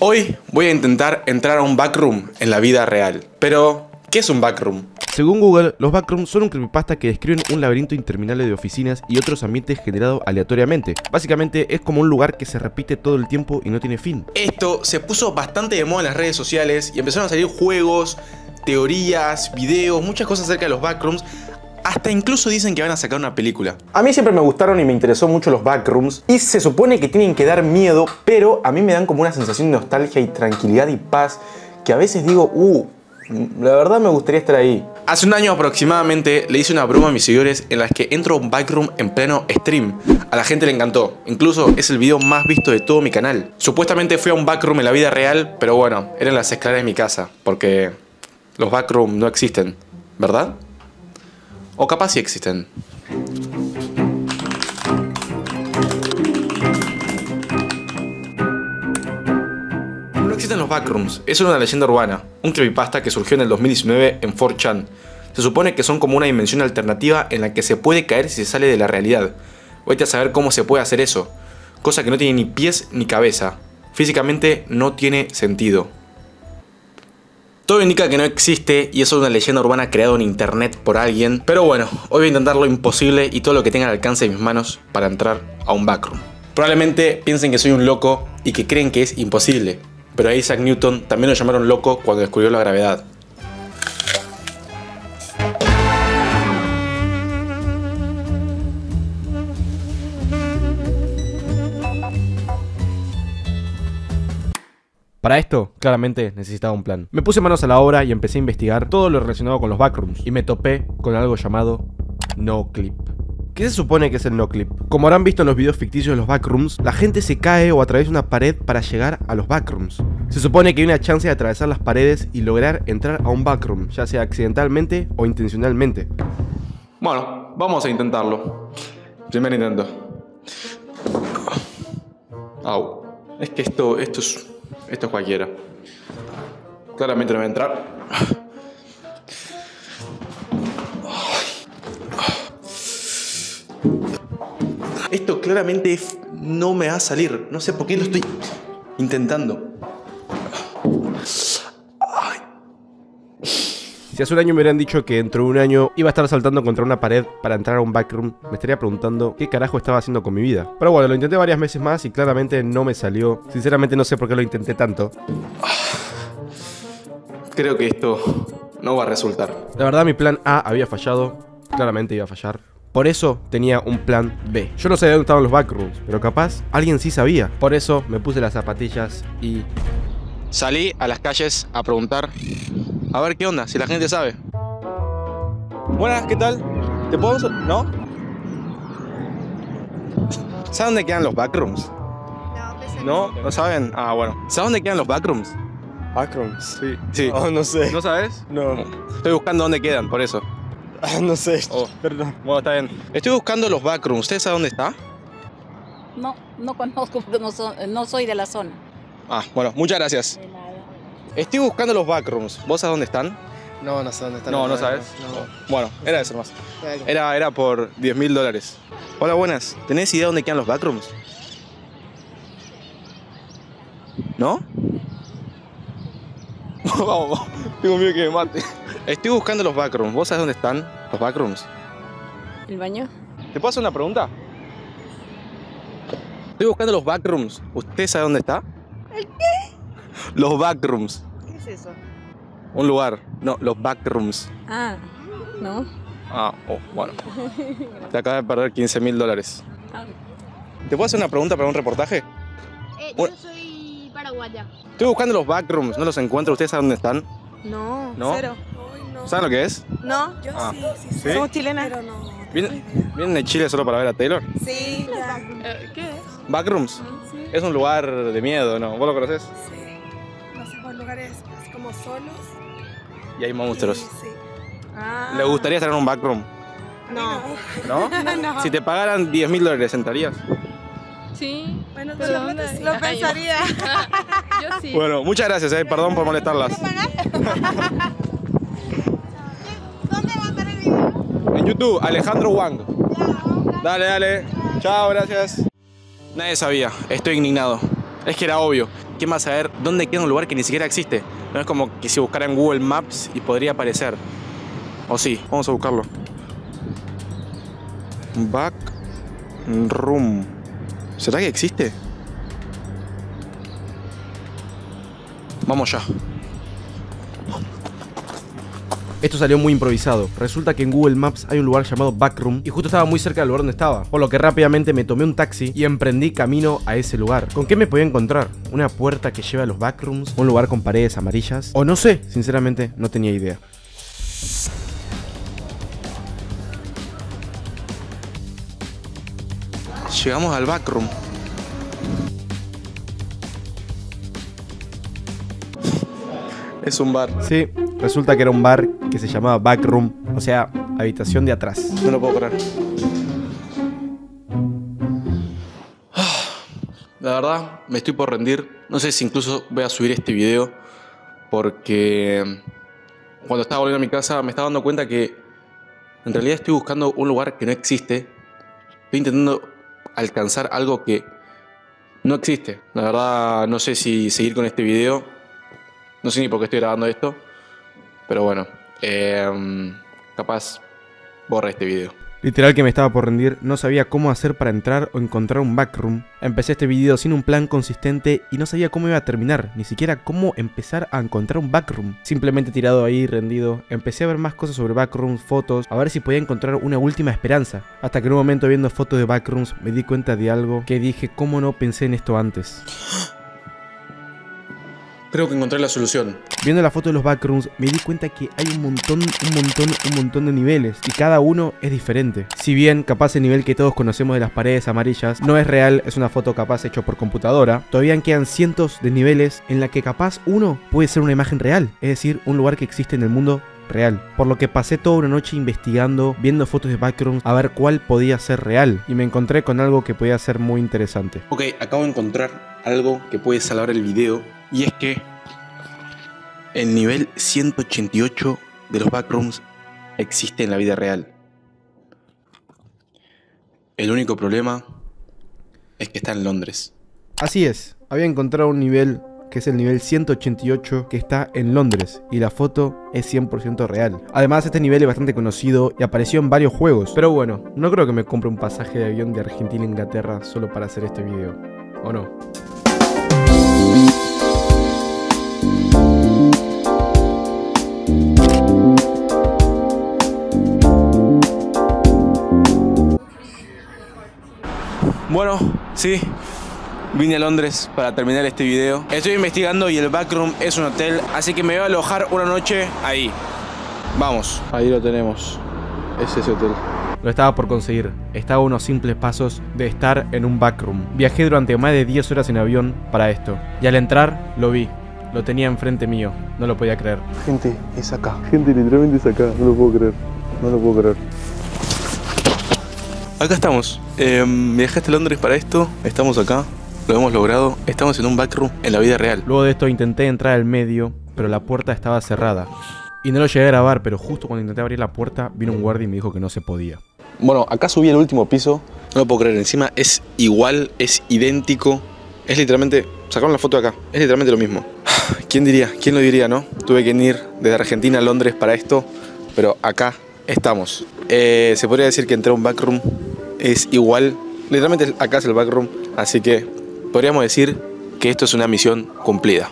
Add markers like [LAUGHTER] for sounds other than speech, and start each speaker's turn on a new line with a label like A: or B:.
A: Hoy voy a intentar entrar a un backroom en la vida real. Pero, ¿qué es un backroom?
B: Según Google, los backrooms son un creepypasta que describen un laberinto interminable de oficinas y otros ambientes generados aleatoriamente. Básicamente es como un lugar que se repite todo el tiempo y no tiene fin.
A: Esto se puso bastante de moda en las redes sociales y empezaron a salir juegos, teorías, videos, muchas cosas acerca de los backrooms. Hasta incluso dicen que van a sacar una película.
C: A mí siempre me gustaron y me interesó mucho los backrooms y se supone que tienen que dar miedo, pero a mí me dan como una sensación de nostalgia y tranquilidad y paz que a veces digo, uh, la verdad me gustaría estar ahí.
A: Hace un año aproximadamente le hice una broma a mis seguidores en las que entro a un backroom en pleno stream. A la gente le encantó, incluso es el video más visto de todo mi canal. Supuestamente fui a un backroom en la vida real, pero bueno, eran las escaleras de mi casa, porque los backrooms no existen, ¿verdad? O capaz sí existen. No existen los backrooms, es una leyenda urbana, un creepypasta que surgió en el 2019 en 4chan. Se supone que son como una dimensión alternativa en la que se puede caer si se sale de la realidad. Voy a saber cómo se puede hacer eso, cosa que no tiene ni pies ni cabeza. Físicamente no tiene sentido. Todo indica que no existe y es solo una leyenda urbana creada en internet por alguien. Pero bueno, hoy voy a intentar lo imposible y todo lo que tenga al alcance de mis manos para entrar a un backroom. Probablemente piensen que soy un loco y que creen que es imposible. Pero a Isaac Newton también lo llamaron loco cuando descubrió la gravedad.
B: Para esto, claramente necesitaba un plan. Me puse manos a la obra y empecé a investigar todo lo relacionado con los backrooms y me topé con algo llamado no clip. ¿Qué se supone que es el no clip? Como habrán visto en los videos ficticios de los backrooms, la gente se cae o atraviesa una pared para llegar a los backrooms. Se supone que hay una chance de atravesar las paredes y lograr entrar a un backroom, ya sea accidentalmente o intencionalmente.
A: Bueno, vamos a intentarlo. Primer intento. Au. Es que esto, esto es, esto es cualquiera. Claramente no voy a entrar. Esto claramente no me va a salir. No sé por qué lo estoy intentando.
B: Si hace un año me hubieran dicho que dentro de un año iba a estar saltando contra una pared para entrar a un backroom, me estaría preguntando qué carajo estaba haciendo con mi vida. Pero bueno, lo intenté varias veces más y claramente no me salió. Sinceramente no sé por qué lo intenté tanto. [SIGHS]
A: Creo que esto no va a resultar.
B: La verdad mi plan A había fallado, claramente iba a fallar. Por eso tenía un plan B. Yo no sabía dónde estaban los backrooms, pero capaz alguien sí sabía. Por eso me puse las zapatillas y...
A: Salí a las calles a preguntar a ver qué onda, si la gente sabe. Buenas, ¿qué tal? ¿Te puedo...? ¿No? ¿Saben dónde quedan los backrooms? ¿No? ¿No saben? Ah, bueno. ¿Saben dónde quedan los backrooms?
D: Backrooms.
A: Sí. Sí.
D: Oh, no sé.
A: ¿No sabes?
D: No.
A: Estoy buscando dónde quedan, por eso.
D: Ah, no sé.
A: Oh.
D: Perdón.
A: Bueno, está bien. Estoy buscando los backrooms. ¿Ustedes saben dónde está?
E: No, no conozco porque no, so- no soy de la zona.
A: Ah, bueno, muchas gracias. Estoy buscando los backrooms. ¿Vos sabés dónde están?
D: No, no sé dónde está.
A: No, no sabes.
D: No.
A: Bueno, era eso más. Era, era por 10 mil dólares. Hola, buenas. ¿Tenés idea dónde quedan los backrooms? ¿No? [LAUGHS] Vamos, tengo miedo que me mate. Estoy buscando los backrooms. ¿Vos sabés dónde están los backrooms?
E: ¿El baño?
A: ¿Te puedo hacer una pregunta? Estoy buscando los backrooms. ¿Usted sabe dónde está? ¿El qué? Los backrooms.
E: ¿Qué es eso?
A: Un lugar. No, los backrooms.
E: Ah, no.
A: Ah, oh, bueno. Te acabas de perder 15 mil dólares.
E: Ah,
A: ¿Te puedo hacer una pregunta para un reportaje?
F: Eh,
A: Bueno.
F: yo soy paraguaya.
A: Estoy buscando los backrooms, no los encuentro. ¿Ustedes saben dónde están?
G: No,
A: ¿No?
G: cero.
A: ¿Saben lo que es?
G: No, yo
A: Ah.
G: sí, sí,
A: ¿Sí?
G: Somos chilenas. Pero no.
A: ¿Vienen, ¿Vienen de Chile solo para ver a Taylor?
G: Sí, ya.
E: ¿Qué es?
A: Backrooms. Es un lugar de miedo, ¿no? ¿Vos lo conoces?
G: Sí. Lugares así como solos.
A: Y hay monstruos.
G: Sí, sí. Ah.
A: ¿Le gustaría estar en un backroom?
G: No. [LAUGHS]
A: ¿No?
G: no.
A: Si te pagaran 10 mil dólares, ¿entrarías?
H: Sí,
G: Bueno,
H: Pero
G: lo, lo pensaría. [LAUGHS]
H: yo sí.
A: Bueno, muchas gracias, eh. perdón por molestarlas. [LAUGHS]
F: ¿Dónde va a estar el video?
A: En YouTube, Alejandro Wang. Dale, dale. Chao, gracias. Nadie sabía, estoy indignado. Es que era obvio. ¿Quién va a saber dónde queda un lugar que ni siquiera existe? No es como que si buscara en Google Maps y podría aparecer. O sí, vamos a buscarlo. Back Room. ¿Será que existe? Vamos ya.
B: Esto salió muy improvisado. Resulta que en Google Maps hay un lugar llamado Backroom y justo estaba muy cerca del lugar donde estaba. Por lo que rápidamente me tomé un taxi y emprendí camino a ese lugar. ¿Con qué me podía encontrar? ¿Una puerta que lleva a los backrooms? ¿Un lugar con paredes amarillas? O no sé, sinceramente no tenía idea.
A: Llegamos al backroom. Es un bar.
B: Sí, resulta que era un bar que se llamaba Backroom, o sea, habitación de atrás.
A: No lo puedo creer. Ah, La verdad, me estoy por rendir. No sé si incluso voy a subir este video. Porque cuando estaba volviendo a mi casa me estaba dando cuenta que en realidad estoy buscando un lugar que no existe. Estoy intentando alcanzar algo que no existe. La verdad, no sé si seguir con este video. No sé ni por qué estoy grabando esto. Pero bueno, eh, capaz borra este video.
B: Literal que me estaba por rendir, no sabía cómo hacer para entrar o encontrar un backroom. Empecé este video sin un plan consistente y no sabía cómo iba a terminar, ni siquiera cómo empezar a encontrar un backroom. Simplemente tirado ahí, rendido, empecé a ver más cosas sobre backrooms, fotos, a ver si podía encontrar una última esperanza. Hasta que en un momento viendo fotos de backrooms me di cuenta de algo que dije, ¿cómo no pensé en esto antes?
A: Creo que encontré la solución.
B: Viendo la foto de los backrooms me di cuenta que hay un montón, un montón, un montón de niveles y cada uno es diferente. Si bien capaz el nivel que todos conocemos de las paredes amarillas no es real, es una foto capaz hecho por computadora, todavía quedan cientos de niveles en la que capaz uno puede ser una imagen real, es decir, un lugar que existe en el mundo real. Por lo que pasé toda una noche investigando, viendo fotos de backrooms, a ver cuál podía ser real. Y me encontré con algo que podía ser muy interesante.
A: Ok, acabo de encontrar algo que puede salvar el video. Y es que el nivel 188 de los backrooms existe en la vida real. El único problema es que está en Londres.
B: Así es, había encontrado un nivel que es el nivel 188 que está en Londres y la foto es 100% real. Además este nivel es bastante conocido y apareció en varios juegos. Pero bueno, no creo que me compre un pasaje de avión de Argentina a Inglaterra solo para hacer este video. ¿O no?
A: Bueno, sí, vine a Londres para terminar este video. Estoy investigando y el backroom es un hotel, así que me voy a alojar una noche ahí. Vamos. Ahí lo tenemos. Es ese hotel.
B: Lo estaba por conseguir. Estaba a unos simples pasos de estar en un backroom. Viajé durante más de 10 horas en avión para esto. Y al entrar, lo vi. Lo tenía enfrente mío. No lo podía creer.
C: Gente, es acá. Gente, literalmente es acá. No lo puedo creer. No lo puedo creer.
A: Acá estamos. Eh, viajaste a Londres para esto. Estamos acá. Lo hemos logrado. Estamos en un backroom en la vida real.
B: Luego de esto intenté entrar al medio, pero la puerta estaba cerrada. Y no lo llegué a grabar, pero justo cuando intenté abrir la puerta, vino un guardia y me dijo que no se podía.
A: Bueno, acá subí al último piso. No lo puedo creer. Encima es igual, es idéntico. Es literalmente. Sacaron la foto de acá. Es literalmente lo mismo. [SIGHS] ¿Quién diría? ¿Quién lo diría, no? Tuve que ir desde Argentina a Londres para esto. Pero acá estamos. Eh, se podría decir que entrar a un backroom es igual. Literalmente acá es el backroom. Así que podríamos decir que esto es una misión cumplida.